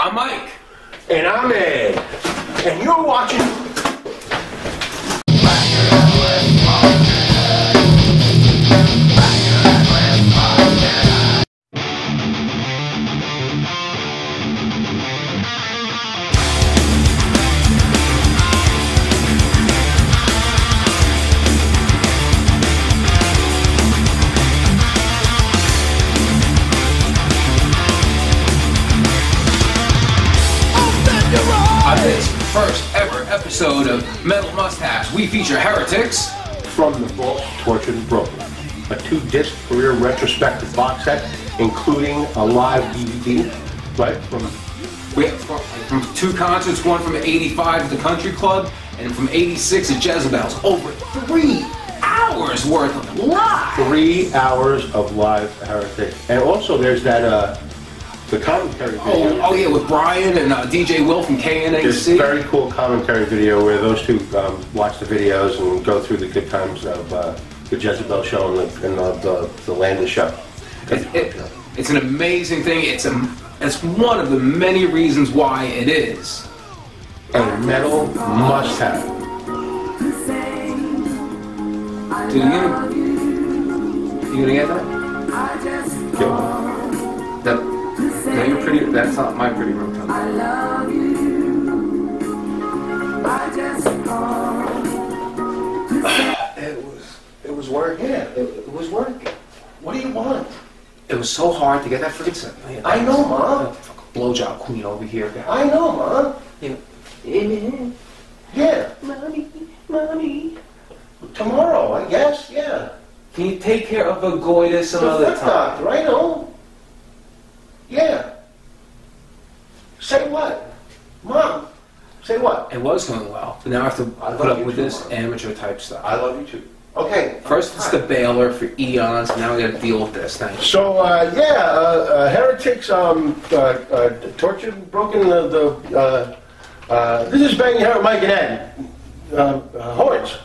I'm Mike. And I'm Ed. And you're watching. On this first ever episode of Metal Must Haves, we feature heretics. From the Vault, Tortured and Broken. A two disc career retrospective box set, including a live DVD, right? From We have from two concerts, one from 85 at the Country Club and from 86 at Jezebel's. Over three hours worth of live. three hours of live Heretics, And also, there's that, uh, the commentary video. Oh, oh yeah, with Brian and uh, DJ Will from KNAC. very cool commentary video where those two um, watch the videos and go through the good times of uh, the Jezebel show and the, and the, the, the Landon show. It- it- it's an amazing thing. It's a, it's one of the many reasons why it is. A metal must have. Dude, you gonna, you gonna get that? Yeah. That's not my pretty ringtone. It was, it was work. Yeah, it, it was work. What do you want? It was so hard to get that freaking set. I know, Ma. Fucking blowjob queen over here. I know, Ma. You know, Yeah, mommy, mommy. tomorrow, I guess, yeah. Can you take care of a goiter some The other foot time? doctor, I know. Yeah. Say what? Mom, say what? It was going well, but now I have to I put up with too, this Mom. amateur type stuff. I love you too. Okay. First, it's the bailer for eons. Now we got to deal with this thing. So uh, yeah, uh, uh, heretics um, uh, uh, tortured, broken the. the uh, uh, this is banging Her- Mike and Ed. Uh, uh,